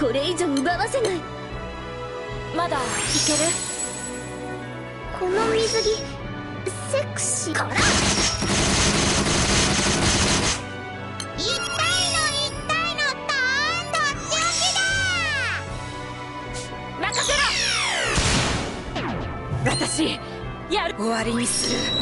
これ以上奪わせない。まだいける？この水着セクシー。から！一体の一体のターンとっておきだ！任せろ！私やる。終わりにする。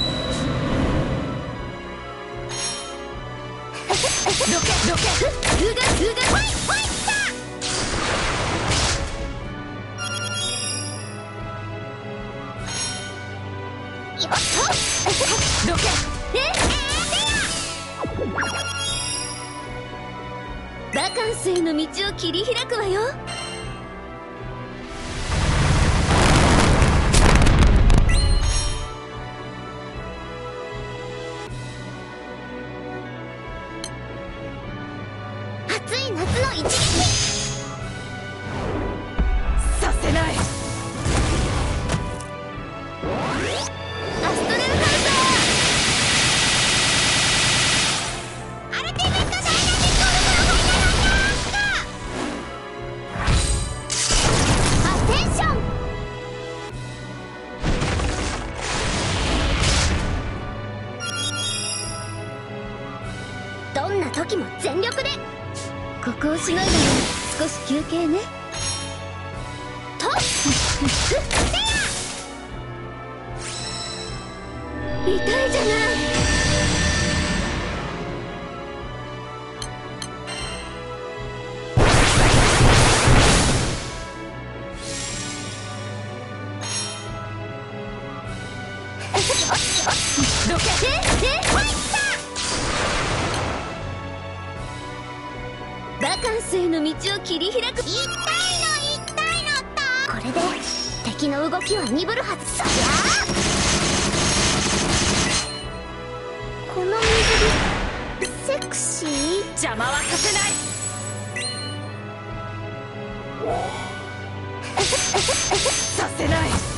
バカンスへの道を切り開く痛いの痛いのとこれで敵の動きは鈍るはずそりゃこの水着セクシー邪魔はさせない。させない。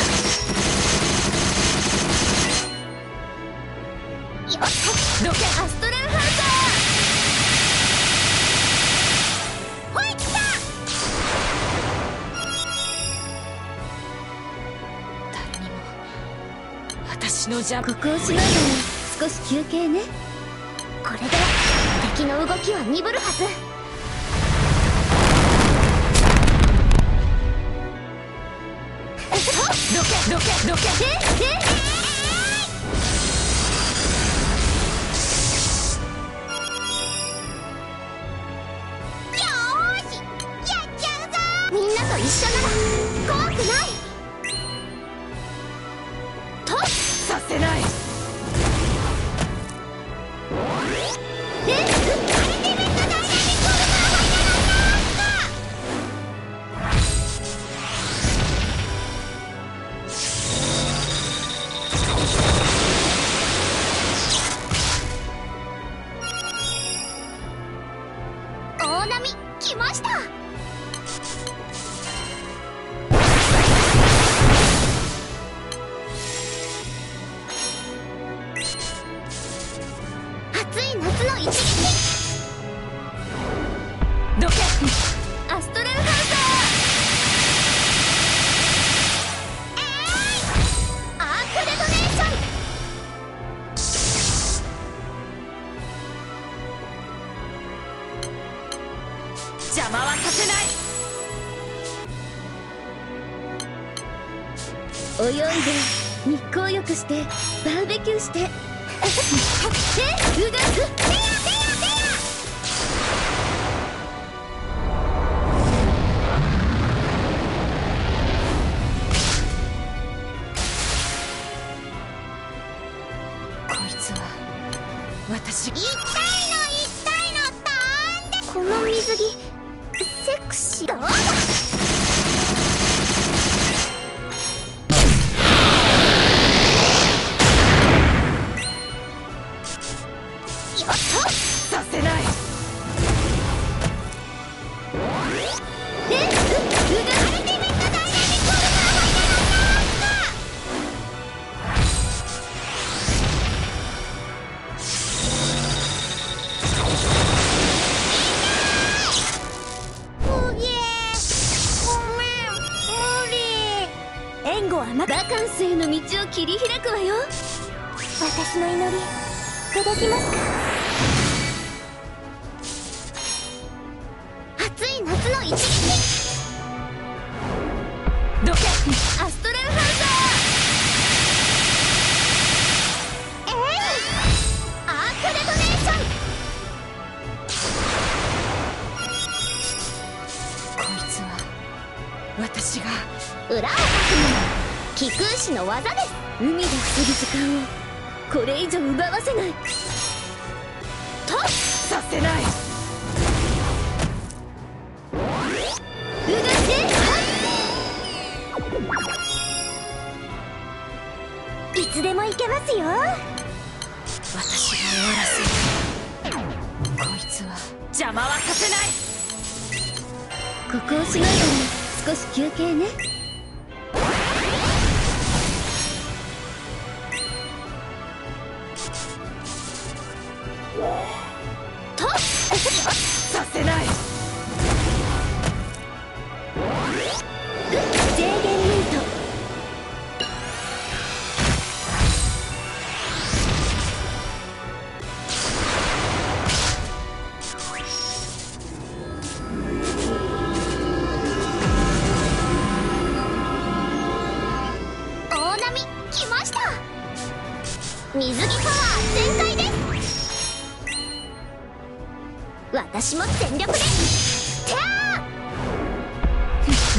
ここをしのいだら少し休憩ね。これで敵の動きは鈍るはず。どけどけどけ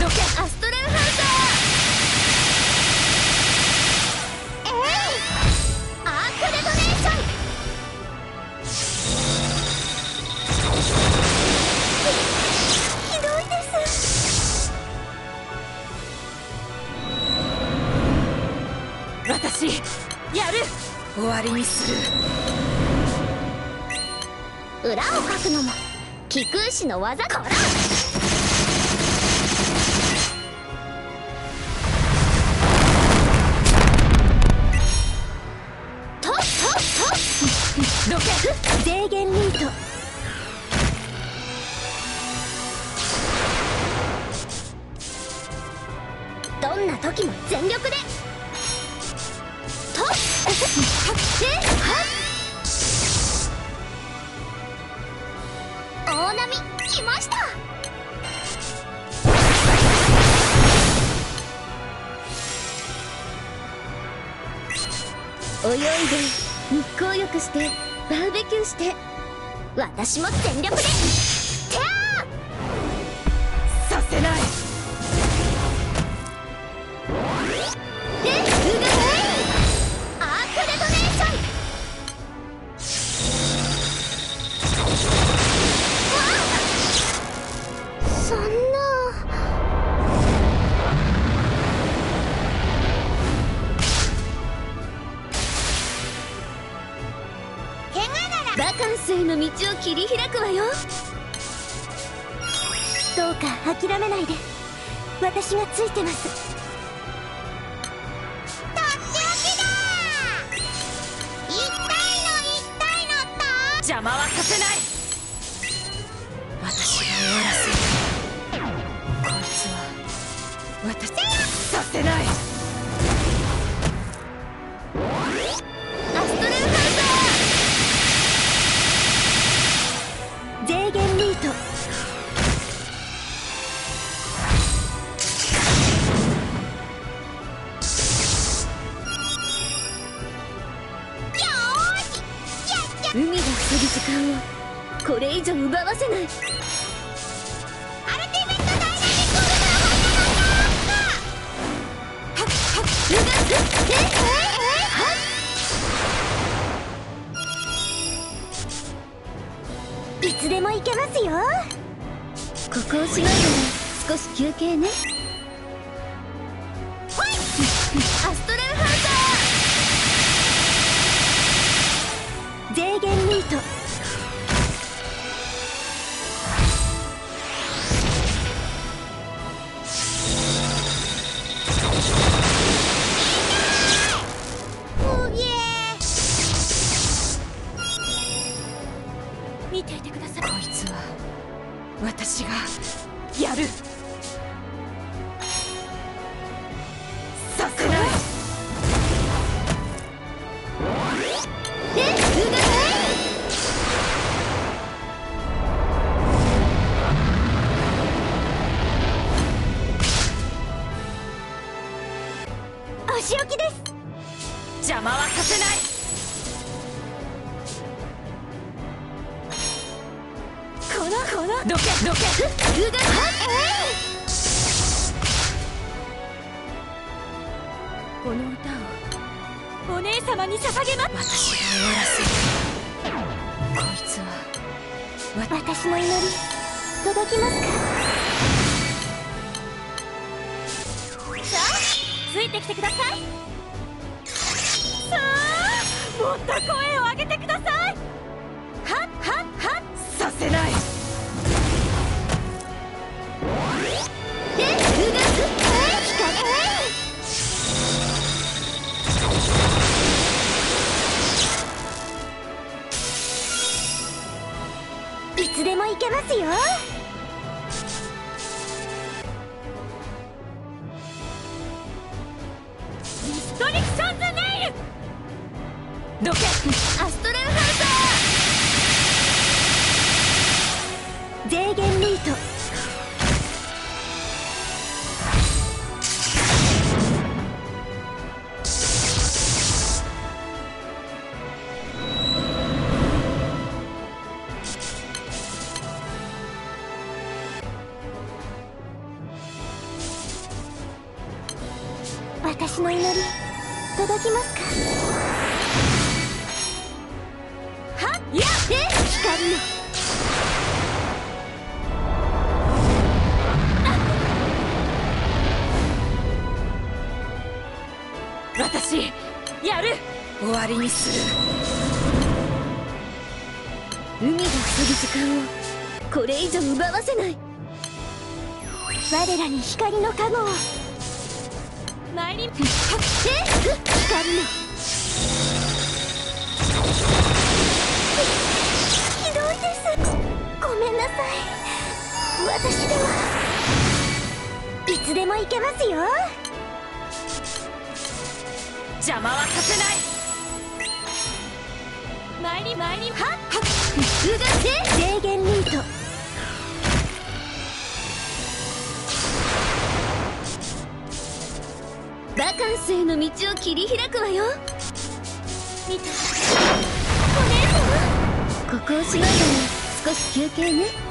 ケアストレハンターアークデトネーションひどいです。やる終わりにす。る裏をかくのも気空師の技から私も全力で時間をこれ以上奪わせない。行けますよここをしのいだ。ら少し休憩ね私の祈り届きますか？は？っやっ光の。私やる。終わりにする。海が過ぎ時間を。これ以上奪わせない。我らに光の加護を。前確定ごめんなさい。私では。いつでもけますよ。邪魔はさせない。っ。うがせ制限ルート完成への道を切り開くわよ。見お姉ここをしのいだら少し休憩ね。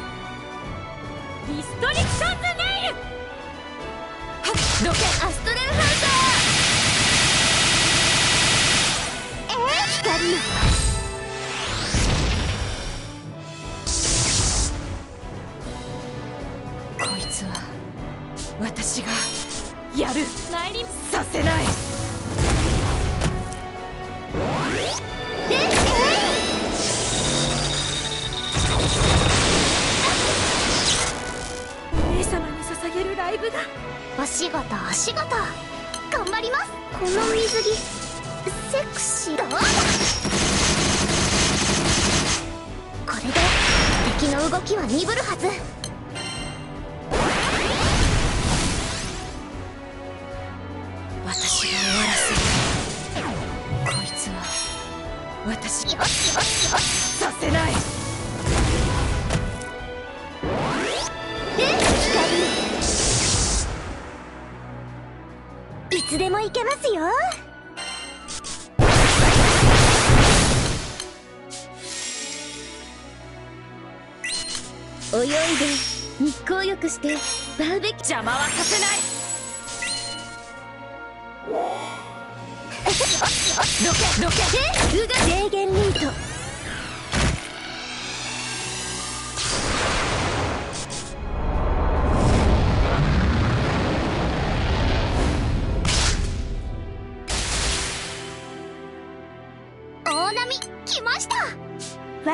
けますよ。いで日光浴してバーベキュー邪魔はさせない。ート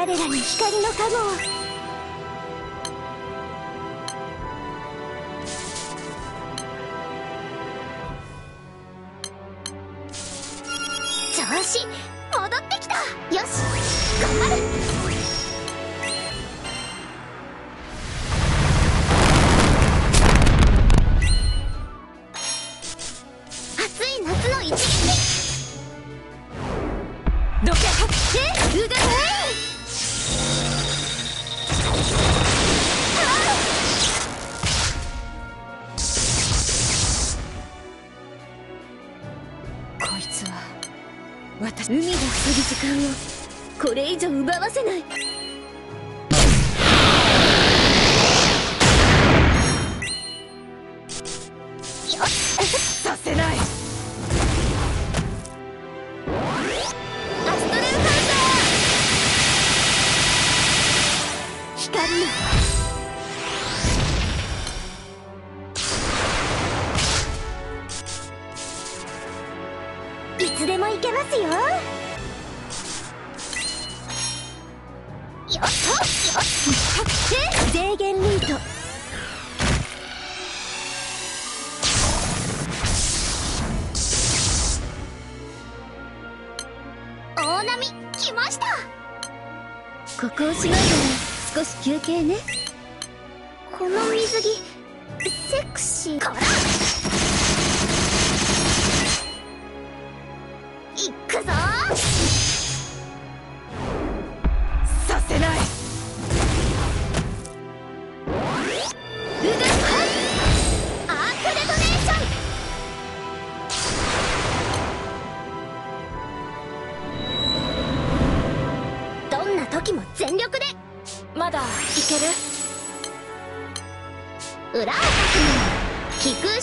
我らに光の加護を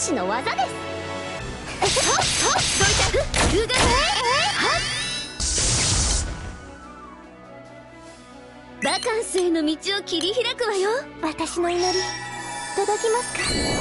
士の技です。どいた？グバカンスへの道を切り開くわよ。私の祈り。届きますか？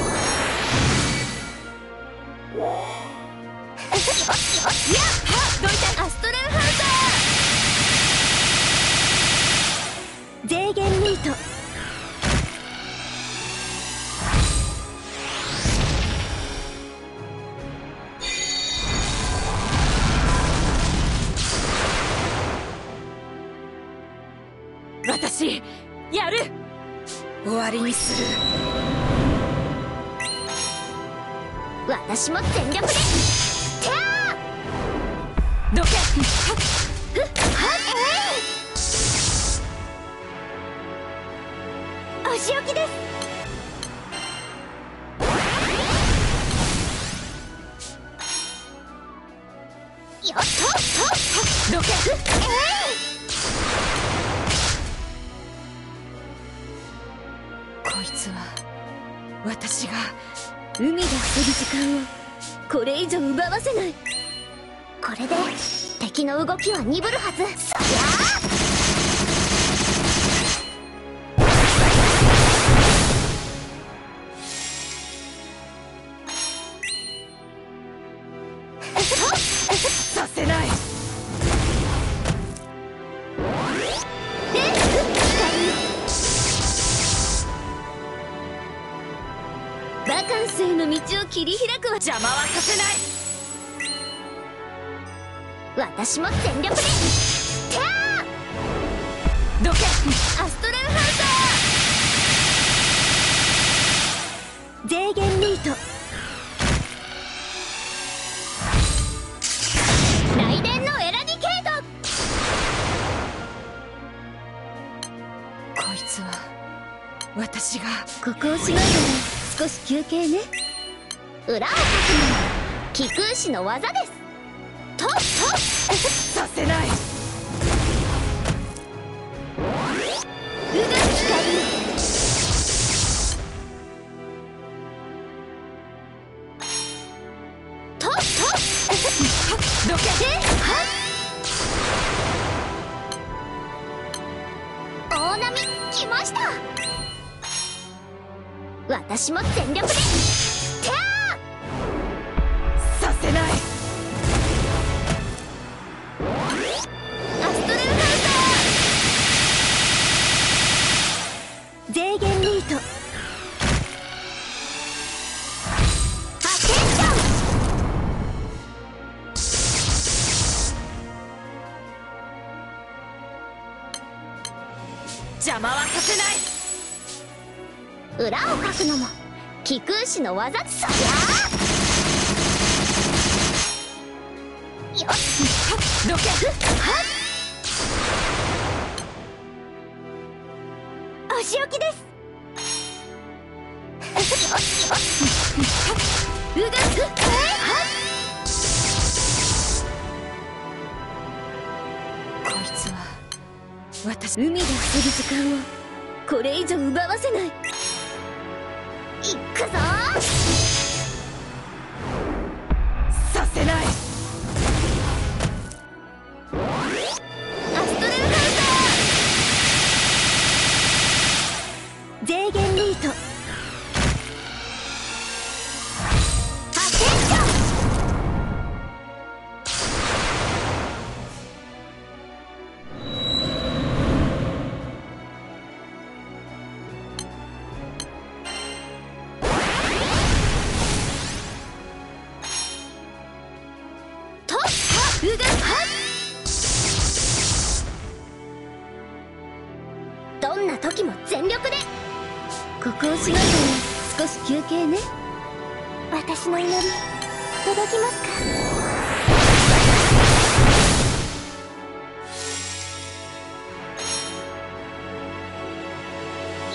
私が。ここをしのいだら少し休憩ね。裏をかくのは気空師の技です。とっと。させない。宇垣神私も全力で技そ。りゃ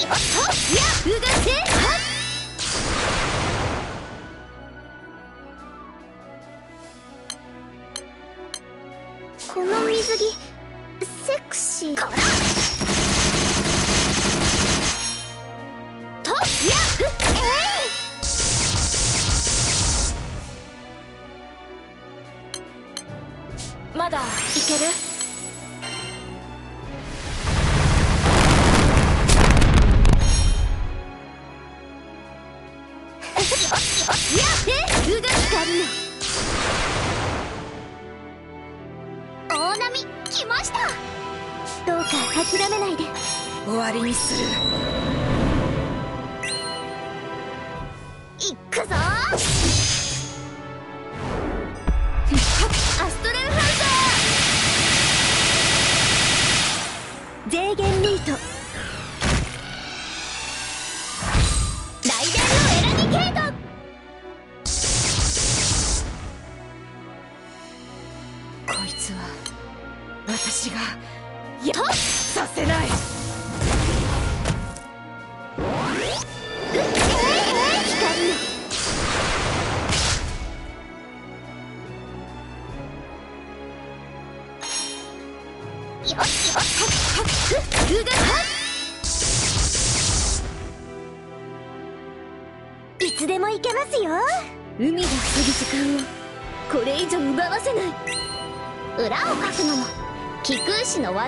やっやうがせ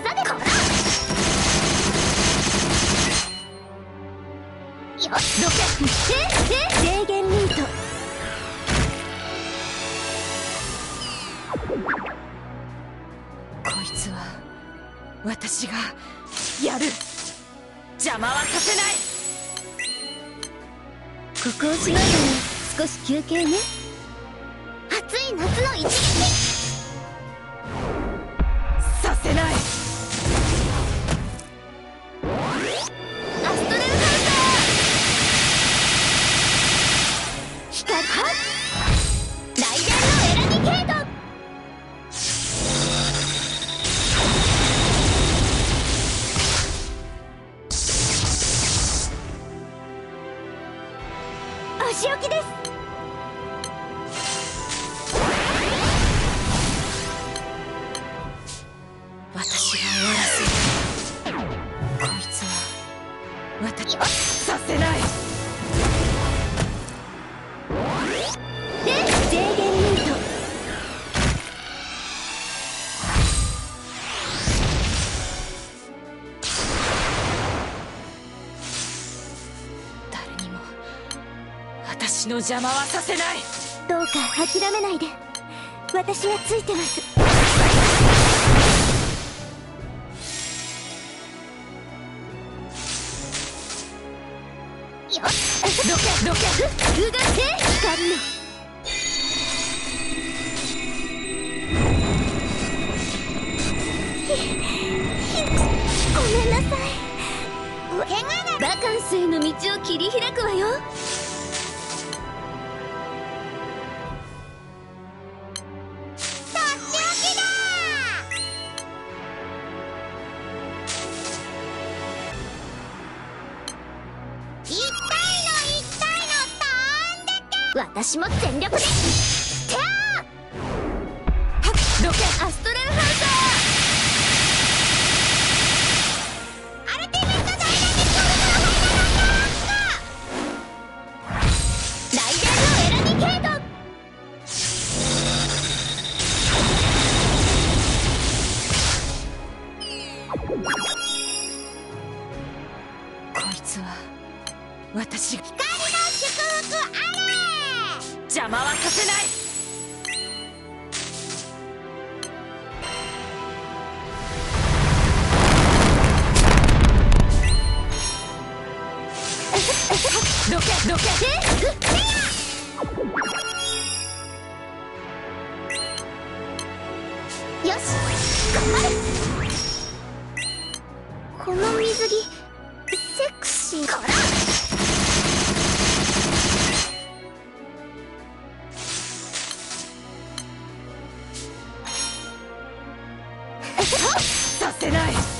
技でです。邪魔はさせない。どうか諦めないで。私がついてます。バカンスへの道を切り開くわよ。私も全力でさせない。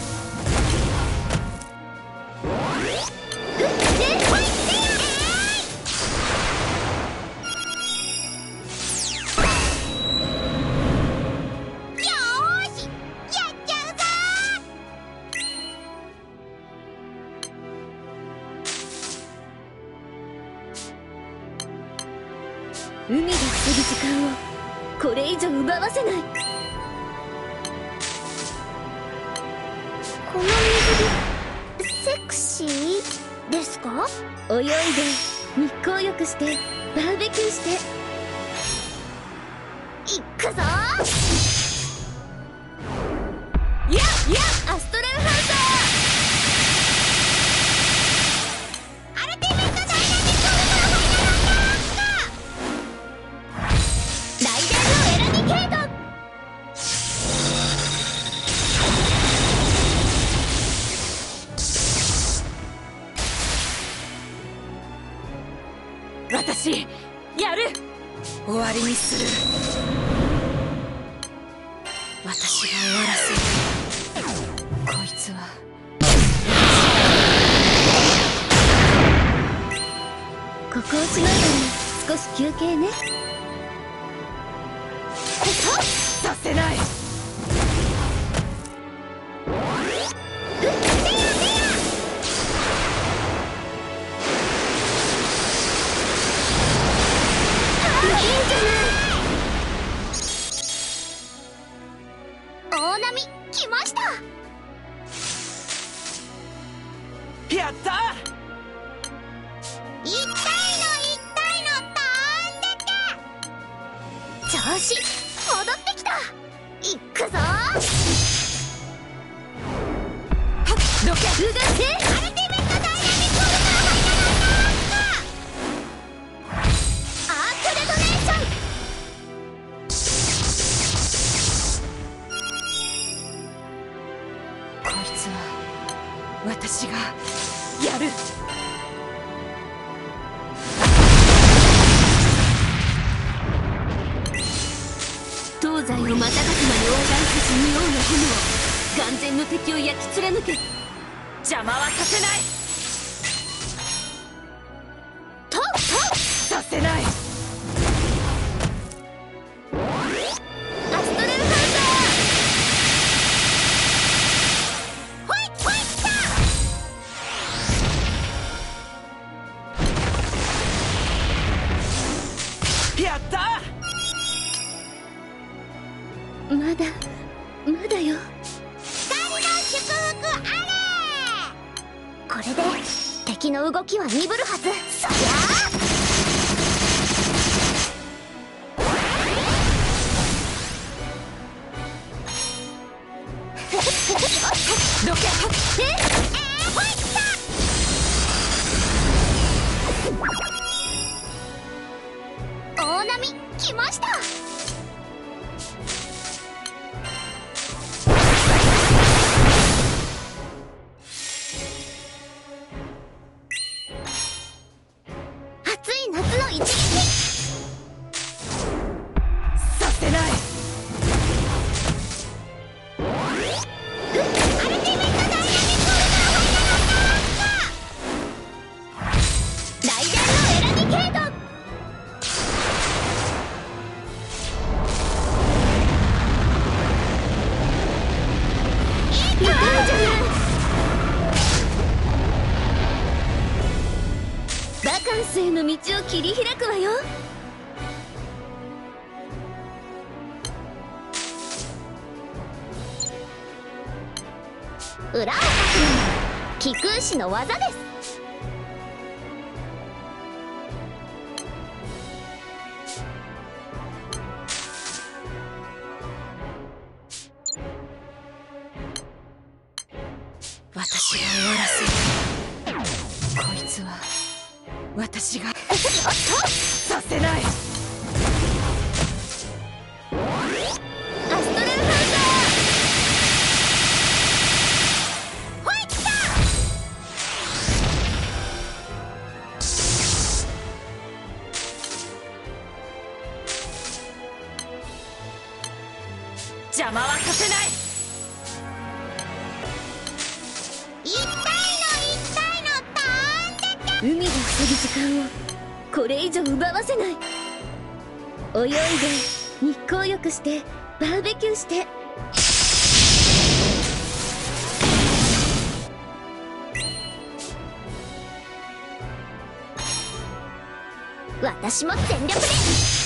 の瞬く間に大眼くじ仁王の炎完全の敵を焼き貫け邪魔はさせない邪魔はさせない。一体の一体のターンデ海で遊ぶ時間をこれ以上奪わせない。泳いで日光浴してバーベキューして。私も全力で。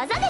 技で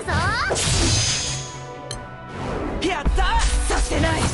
くぞ。やった。さしてない。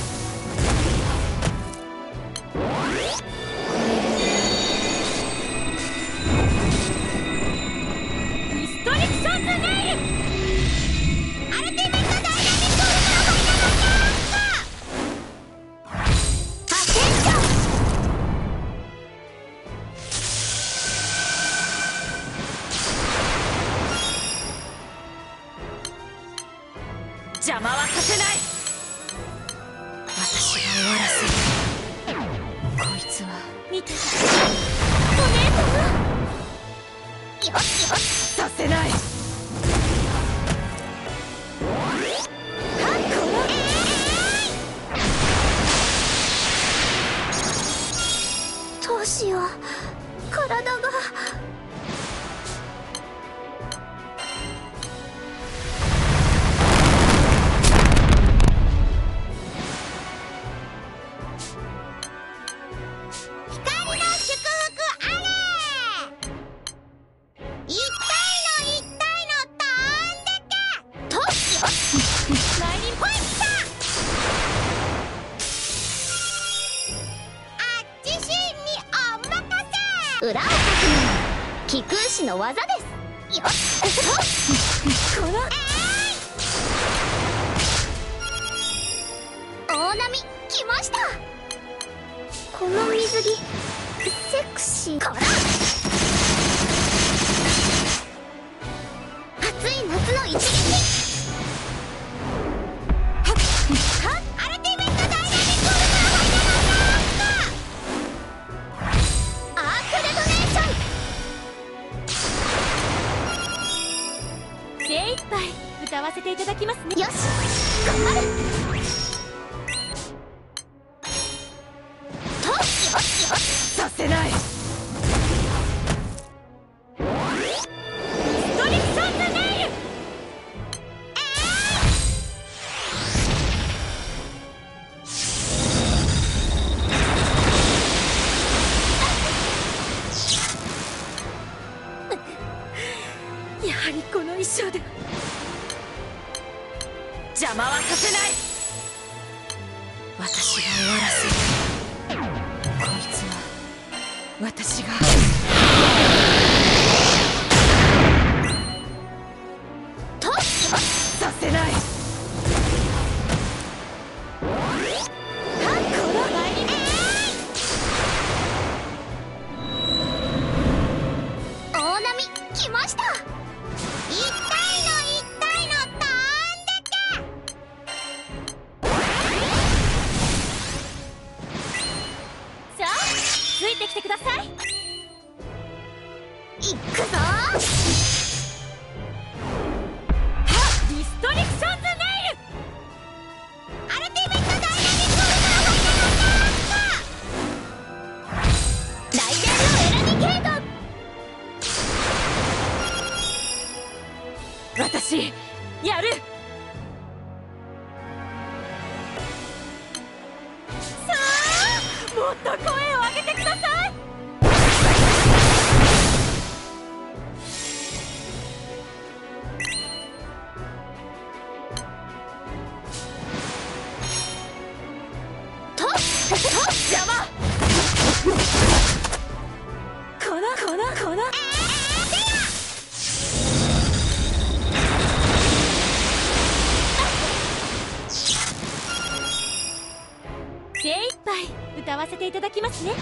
ね。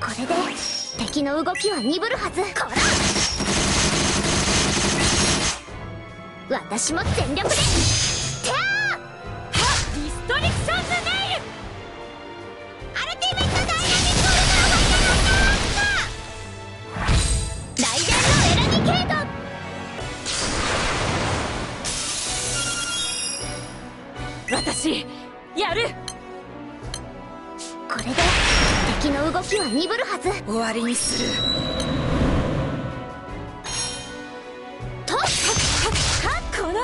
これで敵の動きは鈍るはず。こら。私も全力で。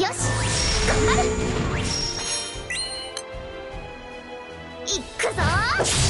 よし頑張る。いくぞ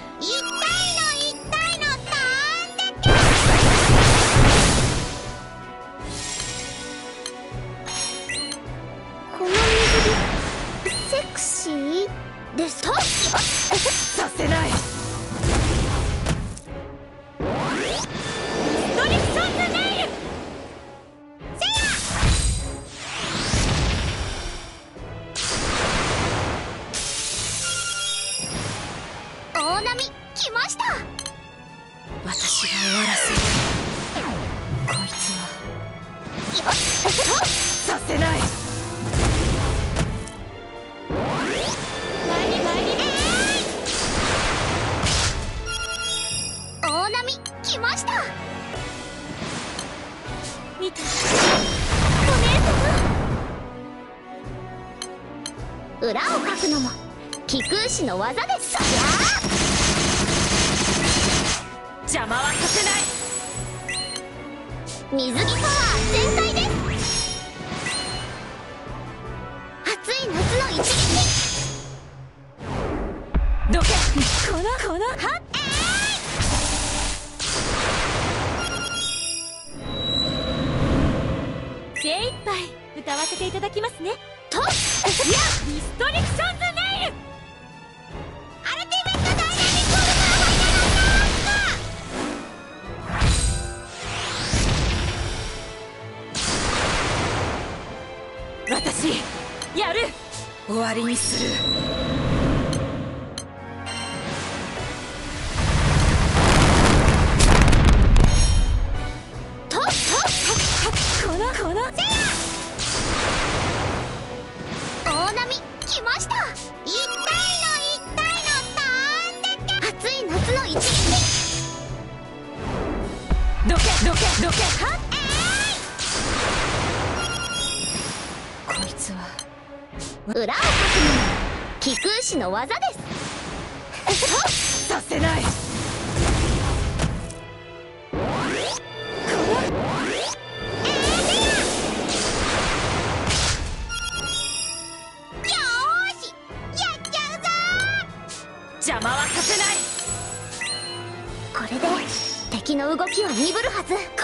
鈍るはず。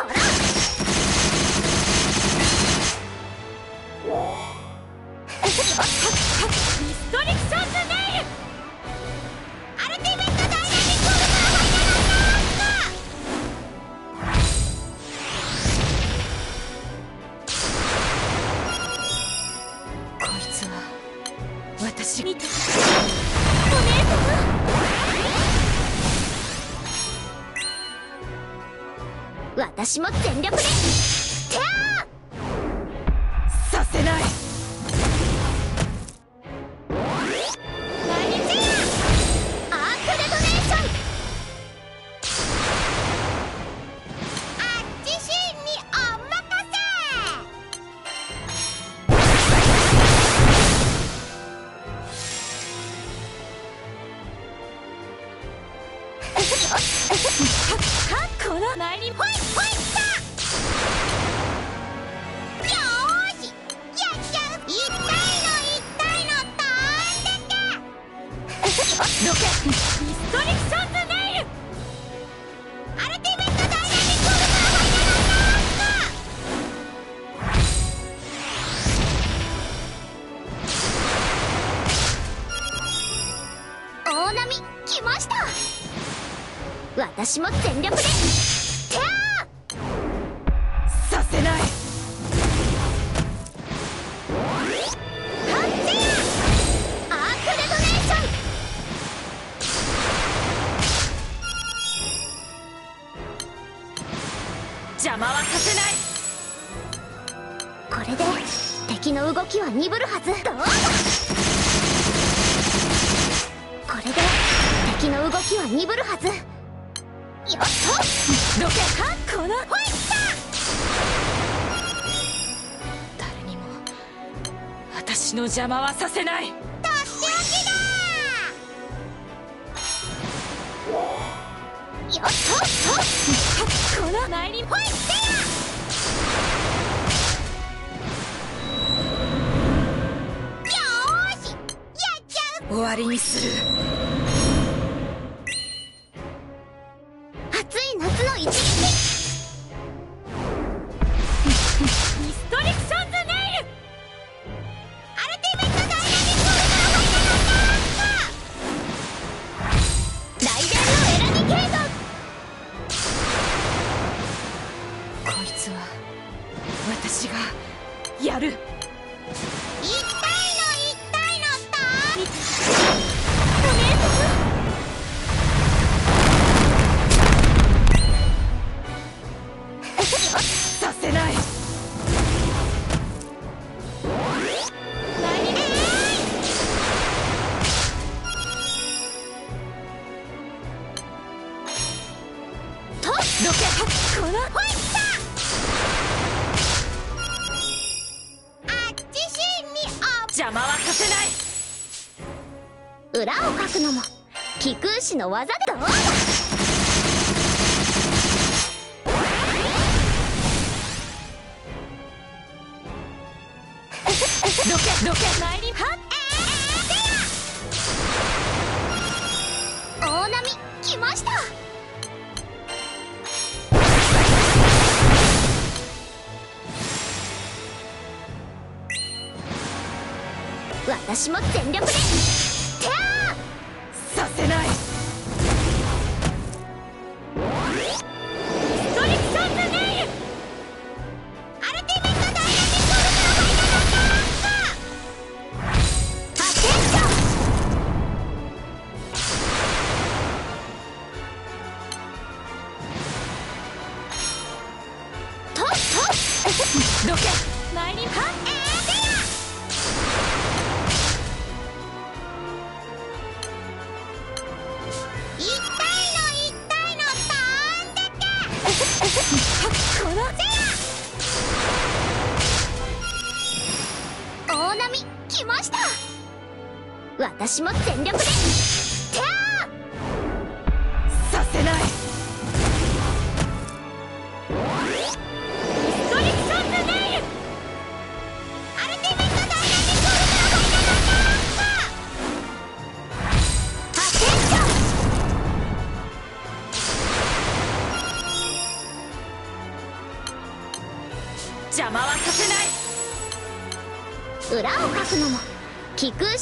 私も全力邪魔はさせない。技で波来ました。私も全力で。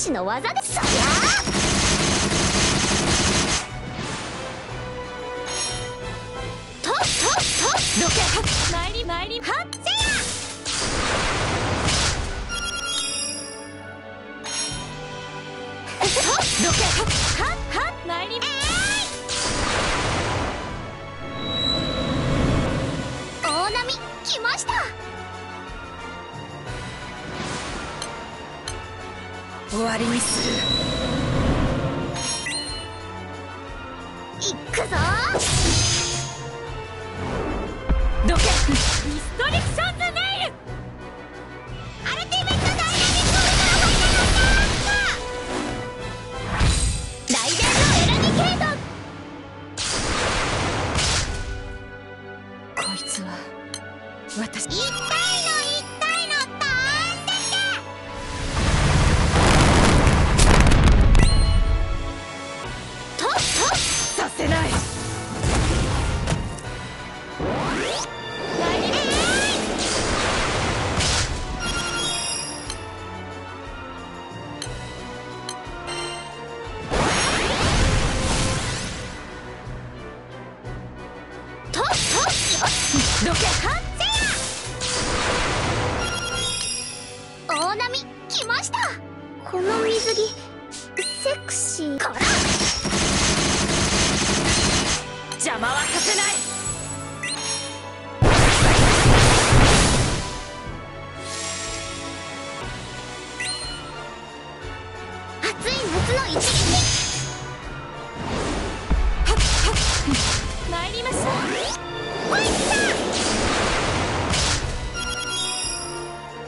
士の技でさ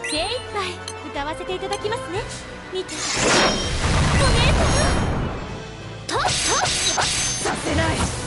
精一杯歌わせていただきますね。見て。ごめん。とっとさせない。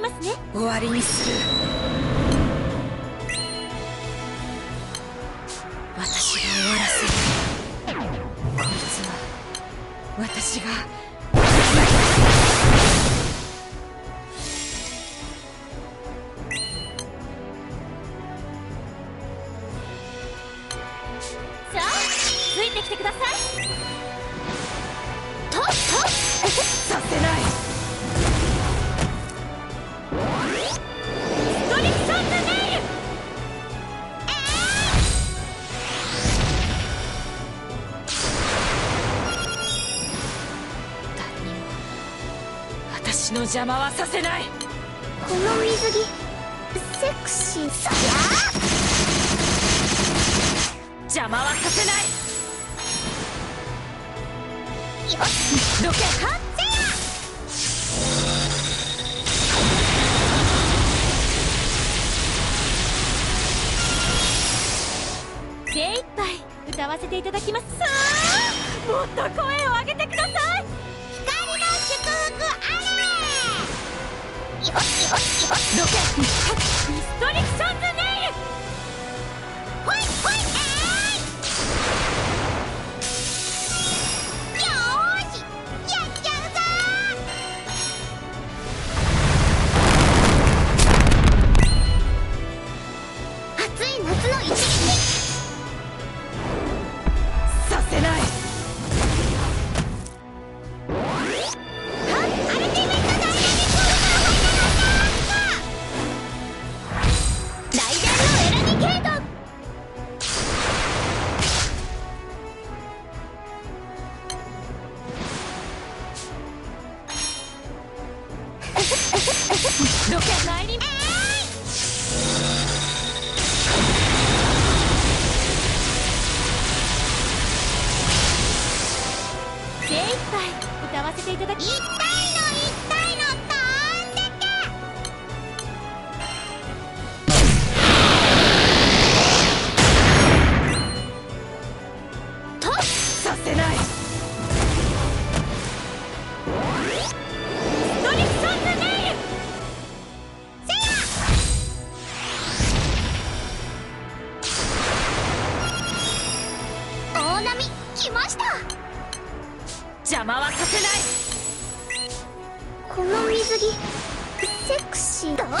きますね。終わりにする。邪魔はさせない。この水着セクシー。邪魔はさせない。よしどけ。は邪魔はさせない。この水着セクシー。どうだ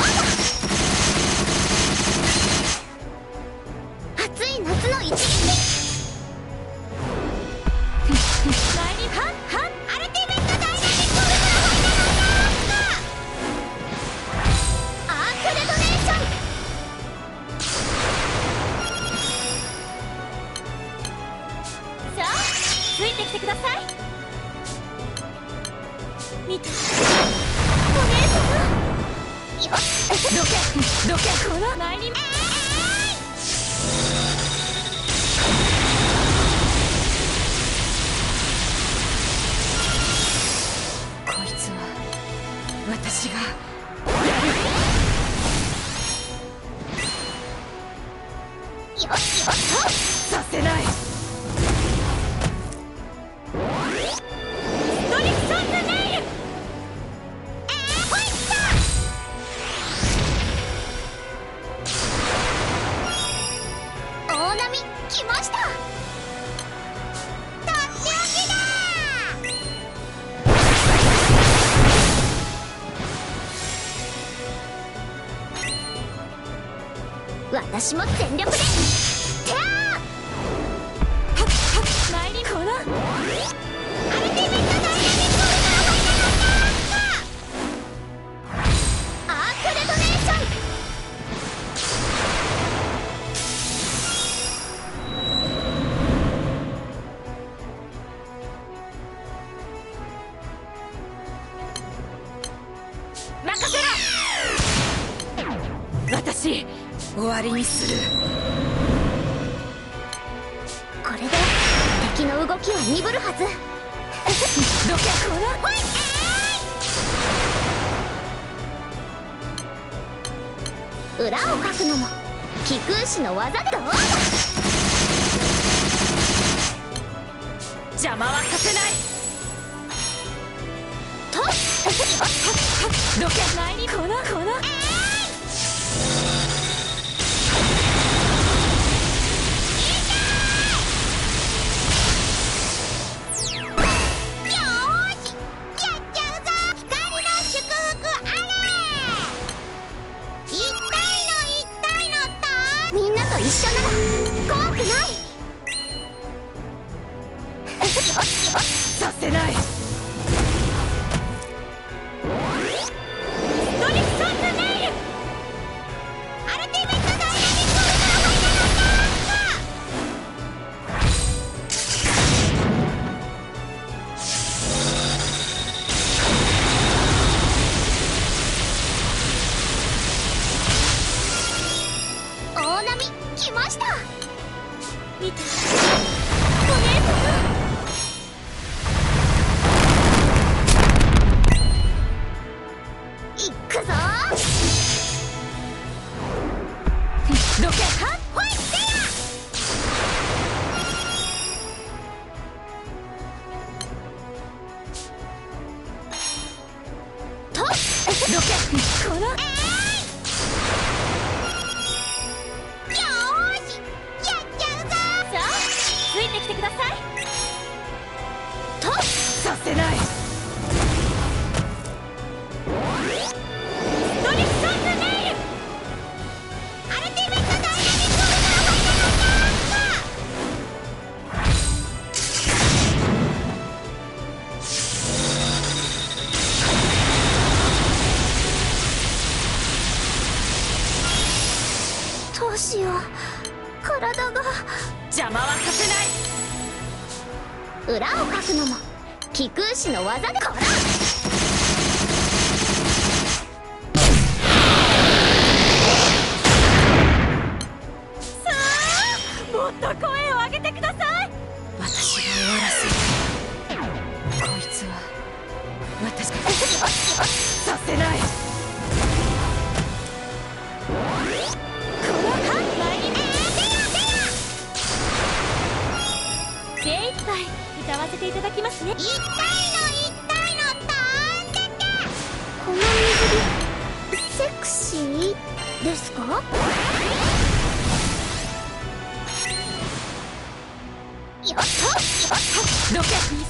このこのますね。痛いの痛いの飛んでてこの水着セクシーですか？よっとよっと。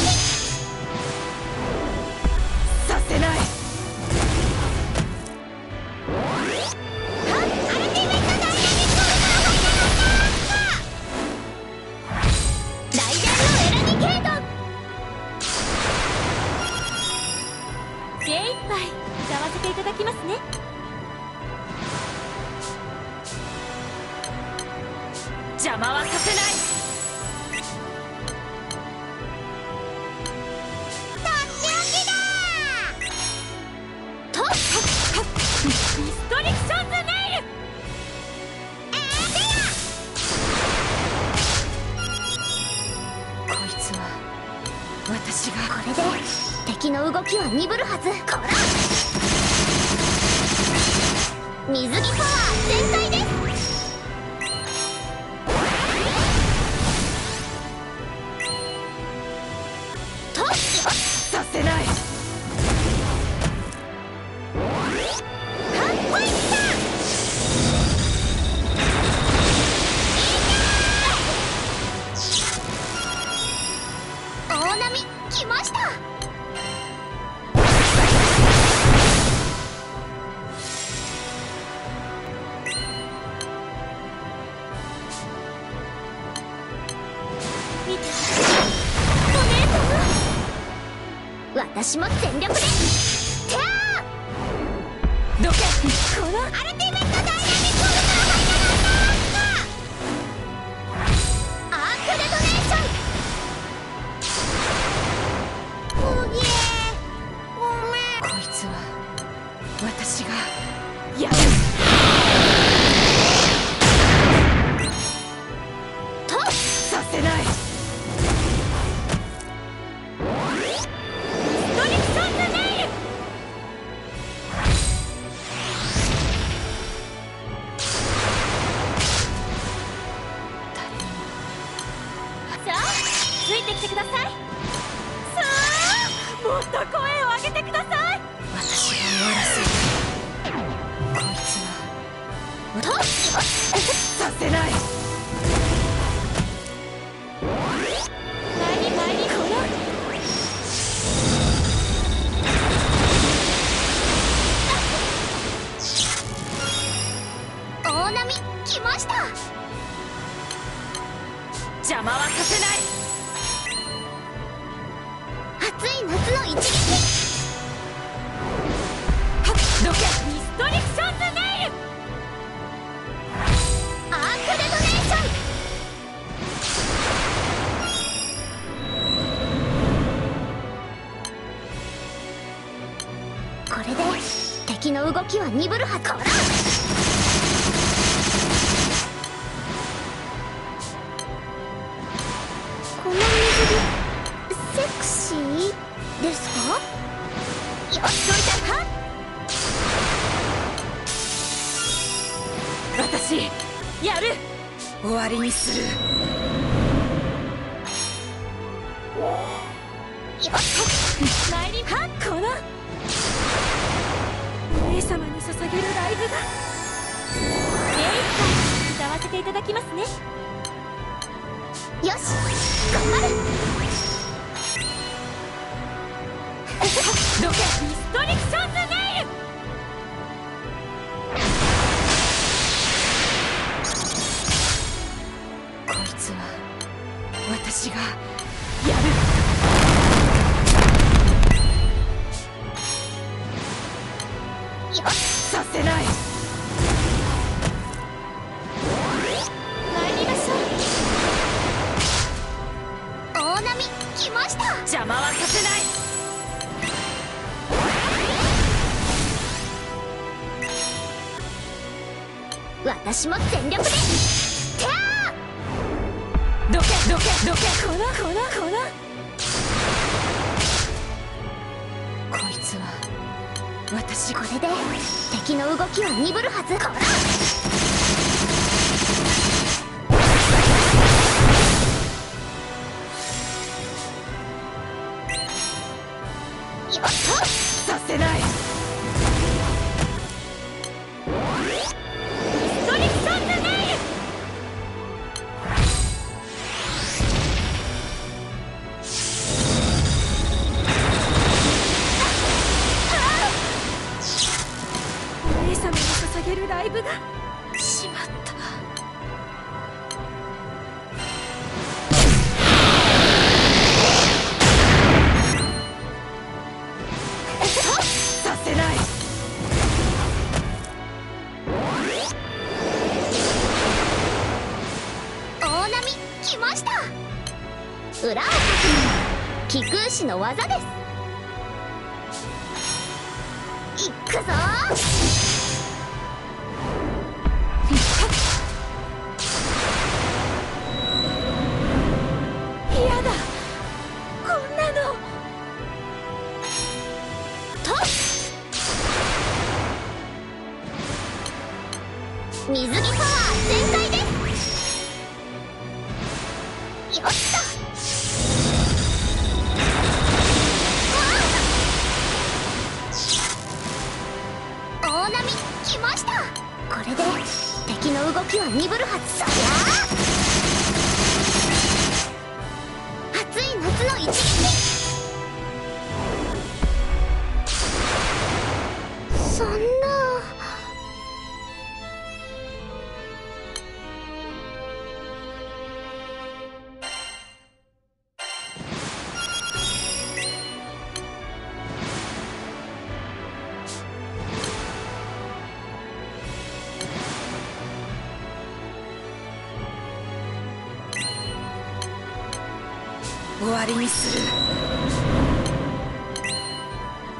は鈍るはず。私も全力で。ーどけどけどけここここいつは私これで敵の動きは鈍るはず。こら。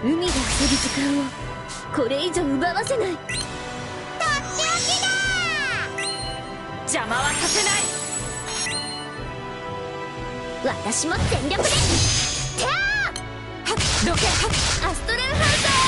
海で遊ぶ時間をこれ以上奪わせない。とっておきだ邪魔はさせない。私も全力で。てーどけアストラルハウザー